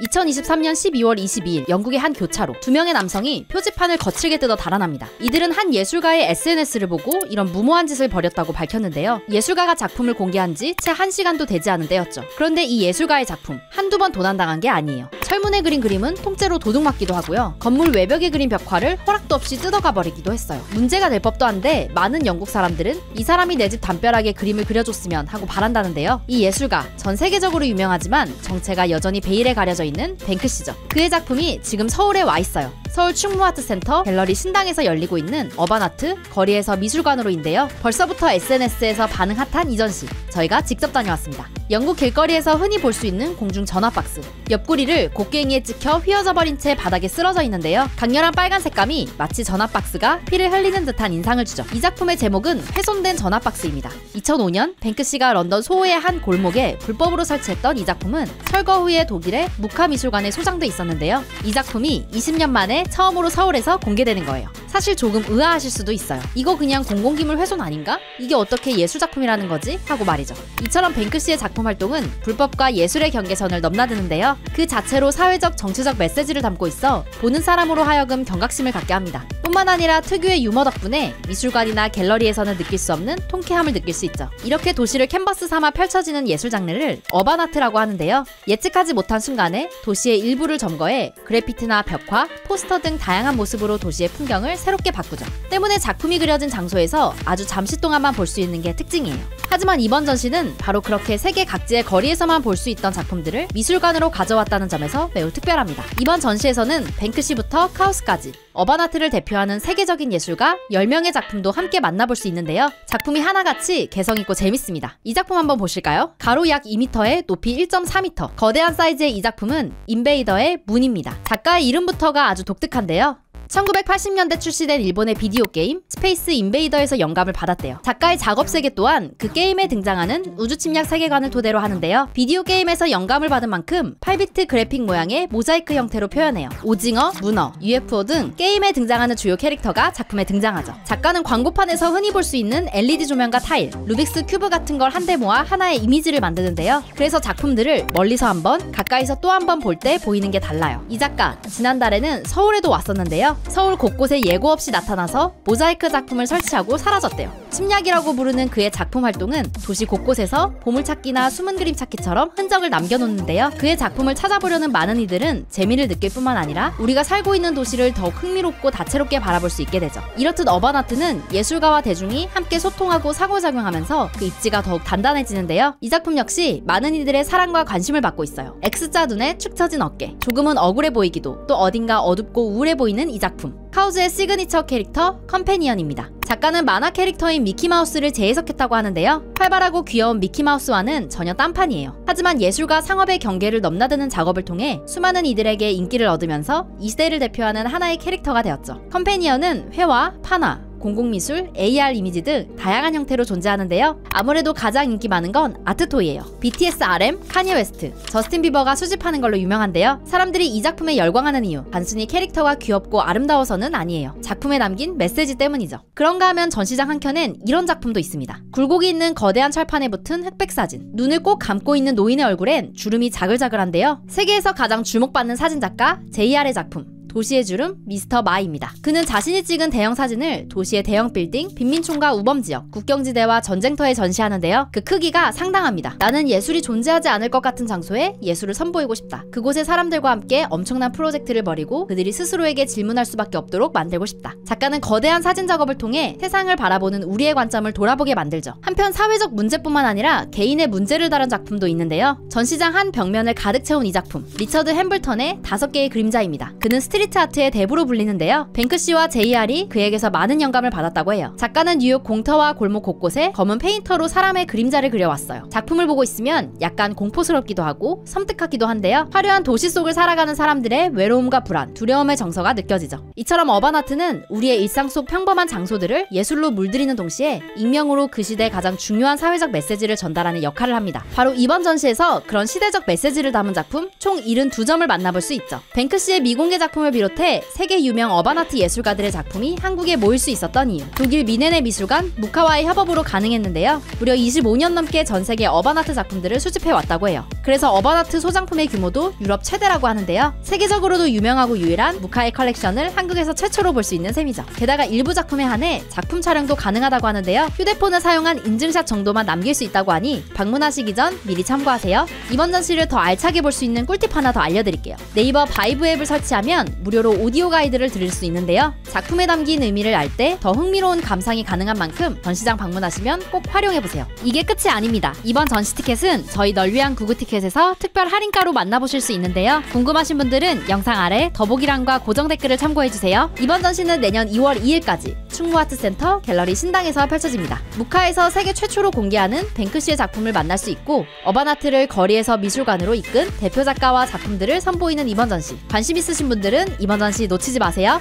2023년 12월 22일 영국의 한 교차로 두 명의 남성이 표지판을 거칠게 뜯어 달아납니다. 이들은 한 예술가의 SNS를 보고 이런 무모한 짓을 벌였다고 밝혔는데요. 예술가가 작품을 공개한 지 채 한 시간도 되지 않은 때였죠. 그런데 이 예술가의 작품 한두 번 도난당한 게 아니에요. 철문에 그린 그림은 통째로 도둑 맞기도 하고요. 건물 외벽에 그린 벽화를 허락도 없이 뜯어가 버리기도 했어요. 문제가 될 법도 한데 많은 영국 사람들은 이 사람이 내 집 담벼락에 그림을 그려줬으면 하고 바란다는데요. 이 예술가 전 세계적으로 유명하지만 정체가 여전히 베일에 가려져 있는 뱅크시죠. 그의 작품이 지금 서울에 와 있어요. 서울 충무아트센터 갤러리 신당에서 열리고 있는 urban art 거리에서 미술관으로인데요. 벌써부터 SNS에서 반응 핫한 이 전시 저희가 직접 다녀왔습니다. 영국 길거리에서 흔히 볼 수 있는 공중 전화 박스 옆구리를 곡괭이에 찍혀 휘어져 버린 채 바닥에 쓰러져 있는데요. 강렬한 빨간 색감이 마치 전화 박스가 피를 흘리는 듯한 인상을 주죠. 이 작품의 제목은 훼손된 전화 박스입니다. 2005년 뱅크시가 런던 소호의 한 골목에 불법으로 설치했던 이 작품은 철거 후에 독일의 무카 미술관에 소장돼 있었는데요. 이 작품이 20년 만에 처음으로 서울에서 공개되는 거예요. 사실 조금 의아하실 수도 있어요. 이거 그냥 공공기물 훼손 아닌가? 이게 어떻게 예술작품이라는 거지? 하고 말이죠. 이처럼 뱅크시의 작품 활동은 불법과 예술의 경계선을 넘나드는데요. 그 자체로 사회적 정치적 메시지를 담고 있어 보는 사람으로 하여금 경각심을 갖게 합니다. 뿐만 아니라 특유의 유머 덕분에 미술관이나 갤러리에서는 느낄 수 없는 통쾌함을 느낄 수 있죠. 이렇게 도시를 캔버스 삼아 펼쳐지는 예술 장르를 urban art라고 하는데요. 예측하지 못한 순간에 도시의 일부를 점거해 그래피티나 벽화, 포스터 등 다양한 모습으로 도시의 풍경을 새롭게 바꾸죠. 때문에 작품이 그려진 장소에서 아주 잠시 동안만 볼 수 있는 게 특징이에요. 하지만 이번 전시는 바로 그렇게 세계 각지의 거리에서만 볼 수 있던 작품들을 미술관으로 가져왔다는 점에서 매우 특별합니다. 이번 전시에서는 뱅크시부터 카우스까지 urban art를 대표하는 세계적인 예술가 10명의 작품도 함께 만나볼 수 있는데요. 작품이 하나같이 개성있고 재밌습니다. 이 작품 한번 보실까요? 가로 약 2m에 높이 1.4m. 거대한 사이즈의 이 작품은 인베이더의 문입니다. 작가의 이름부터가 아주 독특한데요. 1980년대 출시된 일본의 비디오 게임 스페이스 인베이더에서 영감을 받았대요. 작가의 작업 세계 또한 그 게임에 등장하는 우주 침략 세계관을 토대로 하는데요. 비디오 게임에서 영감을 받은 만큼 8비트 그래픽 모양의 모자이크 형태로 표현해요. 오징어, 문어, UFO 등 게임에 등장하는 주요 캐릭터가 작품에 등장하죠. 작가는 광고판에서 흔히 볼 수 있는 LED 조명과 타일, 루빅스 큐브 같은 걸 한데 모아 하나의 이미지를 만드는데요. 그래서 작품들을 멀리서 한 번, 가까이서 또 한 번 볼 때 보이는 게 달라요. 이 작가 지난달에는 서울에도 왔었는데요. 서울 곳곳에 예고 없이 나타나서 모자이크 작품을 설치하고 사라졌대요. 침략이라고 부르는 그의 작품 활동은 도시 곳곳에서 보물찾기나 숨은 그림 찾기처럼 흔적을 남겨놓는데요. 그의 작품을 찾아보려는 많은 이들은 재미를 느낄 뿐만 아니라 우리가 살고 있는 도시를 더욱 흥미롭고 다채롭게 바라볼 수 있게 되죠. 이렇듯 urban art는 예술가와 대중이 함께 소통하고 상호작용하면서 그 입지가 더욱 단단해지는데요. 이 작품 역시 많은 이들의 사랑과 관심을 받고 있어요. X자 눈에 축 처진 어깨, 조금은 억울해 보이기도 또 어딘가 어둡고 우울해 보이는 이 작품. 카우즈의 시그니처 캐릭터 컴패니언입니다. 작가는 만화 캐릭터인 미키마우스를 재해석했다고 하는데요. 활발하고 귀여운 미키마우스와는 전혀 딴판이에요. 하지만 예술과 상업의 경계를 넘나드는 작업을 통해 수많은 이들에게 인기를 얻으면서 이 시대를 대표하는 하나의 캐릭터가 되었죠. 컴패니언은 회화, 판화, 공공미술, AR 이미지 등 다양한 형태로 존재하는데요. 아무래도 가장 인기 많은 건 아트토이예요. BTS RM, 카니 웨스트, 저스틴 비버가 수집하는 걸로 유명한데요. 사람들이 이 작품에 열광하는 이유, 단순히 캐릭터가 귀엽고 아름다워서는 아니에요. 작품에 담긴 메시지 때문이죠. 그런가 하면 전시장 한켠엔 이런 작품도 있습니다. 굴곡이 있는 거대한 철판에 붙은 흑백 사진, 눈을 꼭 감고 있는 노인의 얼굴엔 주름이 자글자글한데요. 세계에서 가장 주목받는 사진작가 JR의 작품, 도시의 주름 미스터 마입니다. 그는 자신이 찍은 대형 사진을 도시의 대형 빌딩, 빈민촌과 우범 지역, 국경지대와 전쟁터에 전시하는데요. 그 크기가 상당합니다. 나는 예술이 존재하지 않을 것 같은 장소에 예술을 선보이고 싶다. 그곳의 사람들과 함께 엄청난 프로젝트를 벌이고 그들이 스스로에게 질문할 수밖에 없도록 만들고 싶다. 작가는 거대한 사진 작업을 통해 세상을 바라보는 우리의 관점을 돌아보게 만들죠. 한편 사회적 문제뿐만 아니라 개인의 문제를 다룬 작품도 있는데요. 전시장 한 벽면을 가득 채운 이 작품, 리처드 햄블턴의 다섯 개의 그림자입니다. 그는 stree street art의 대부로 불리는데요. 뱅크시와 JR이 그에게서 많은 영감을 받았다고 해요. 작가는 뉴욕 공터와 골목 곳곳에 검은 페인트로 사람의 그림자를 그려왔어요. 작품을 보고 있으면 약간 공포스럽기도 하고 섬뜩하기도 한데요. 화려한 도시 속을 살아가는 사람들의 외로움과 불안, 두려움의 정서가 느껴지죠. 이처럼 urban art는 우리의 일상 속 평범한 장소들을 예술로 물들이는 동시에 익명으로 그 시대 가장 중요한 사회적 메시지를 전달하는 역할을 합니다. 바로 이번 전시에서 그런 시대적 메시지를 담은 작품 총 72점을 만나볼 수 있죠. 뱅크시의 미공개 작품을 작품을 비롯해 세계 유명 urban art 예술가들의 작품이 한국에 모일 수 있었던 이유. 독일 뮌헨의 미술관 무카와의 협업으로 가능했는데요. 무려 25년 넘게 전 세계 urban art 작품들을 수집해 왔다고 해요. 그래서 urban art 소장품의 규모도 유럽 최대라고 하는데요. 세계적으로도 유명하고 유일한 무카의 컬렉션을 한국에서 최초로 볼 수 있는 셈이죠. 게다가 일부 작품에 한해 작품 촬영도 가능하다고 하는데요. 휴대폰을 사용한 인증샷 정도만 남길 수 있다고 하니 방문하시기 전 미리 참고하세요. 이번 전시를 더 알차게 볼 수 있는 꿀팁 하나 더 알려드릴게요. 네이버 바이브 앱을 설치하면 무료로 오디오 가이드를 들을 수 있는데요. 작품에 담긴 의미를 알 때 더 흥미로운 감상이 가능한 만큼 전시장 방문하시면 꼭 활용해보세요. 이게 끝이 아닙니다. 이번 전시 티켓은 저희 널 위한 구구 티켓 에서 특별 할인가로 만나보실 수 있는데요. 궁금하신 분들은 영상 아래 더보기란과 고정 댓글을 참고해주세요. 이번 전시는 내년 2월 2일까지 충무아트센터 갤러리 신당에서 펼쳐집니다. 무카에서 세계 최초로 공개하는 뱅크시의 작품을 만날 수 있고 어바나트를 거리에서 미술관으로 이끈 대표 작가와 작품들을 선보이는 이번 전시. 관심 있으신 분들은 이번 전시 놓치지 마세요.